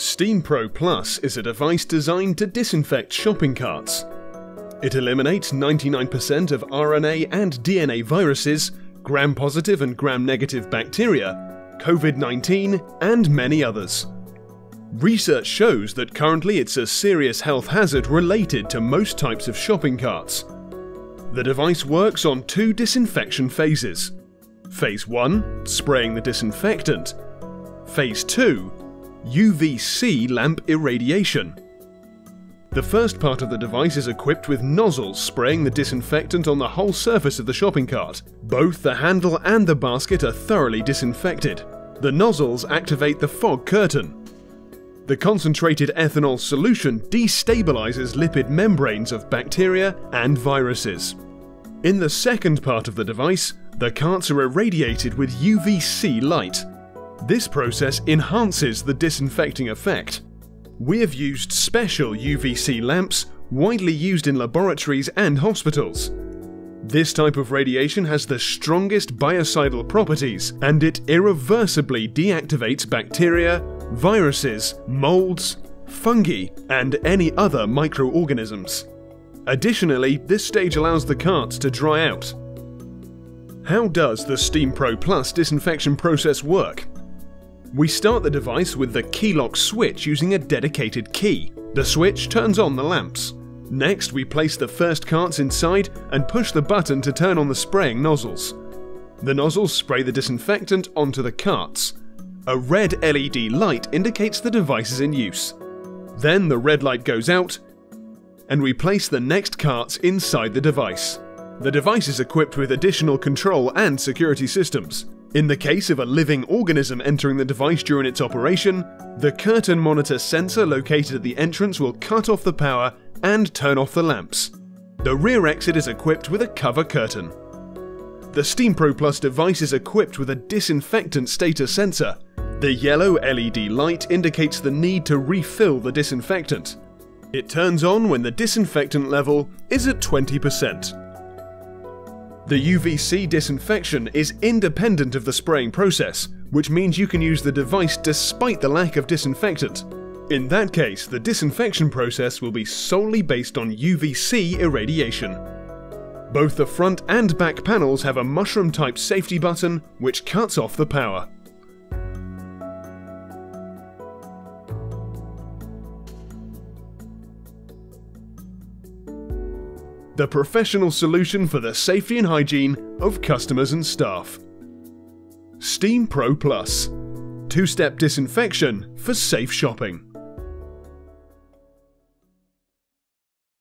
Stream Pro Plus is a device designed to disinfect shopping carts. It eliminates 99% of RNA and DNA viruses, gram-positive and gram-negative bacteria, COVID-19 and many others. Research shows that currently it's a serious health hazard related to most types of shopping carts. The device works on two disinfection phases. Phase 1, spraying the disinfectant. Phase 2, UVC lamp irradiation. The first part of the device is equipped with nozzles spraying the disinfectant on the whole surface of the shopping cart. Both the handle and the basket are thoroughly disinfected. The nozzles activate the fog curtain. The concentrated ethanol solution destabilizes lipid membranes of bacteria and viruses. In the second part of the device, the carts are irradiated with UVC light, this process enhances the disinfecting effect. We have used special UVC lamps widely used in laboratories and hospitals. This type of radiation has the strongest biocidal properties and it irreversibly deactivates bacteria, viruses, molds, fungi, and any other microorganisms. Additionally, this stage allows the carts to dry out. How does the Stream Pro Plus disinfection process work? We start the device with the key lock switch using a dedicated key. The switch turns on the lamps. Next, we place the first carts inside and push the button to turn on the spraying nozzles. The nozzles spray the disinfectant onto the carts. A red LED light indicates the device is in use. Then the red light goes out, and we place the next carts inside the device. The device is equipped with additional control and security systems. In the case of a living organism entering the device during its operation, the curtain monitor sensor located at the entrance will cut off the power and turn off the lamps. The rear exit is equipped with a cover curtain. The Stream Pro Plus device is equipped with a disinfectant status sensor. The yellow LED light indicates the need to refill the disinfectant. It turns on when the disinfectant level is at 20%. The UVC disinfection is independent of the spraying process, which means you can use the device despite the lack of disinfectant. In that case, the disinfection process will be solely based on UVC irradiation. Both the front and back panels have a mushroom-type safety button which cuts off the power. The professional solution for the safety and hygiene of customers and staff. Stream Pro Two step disinfection for safe shopping.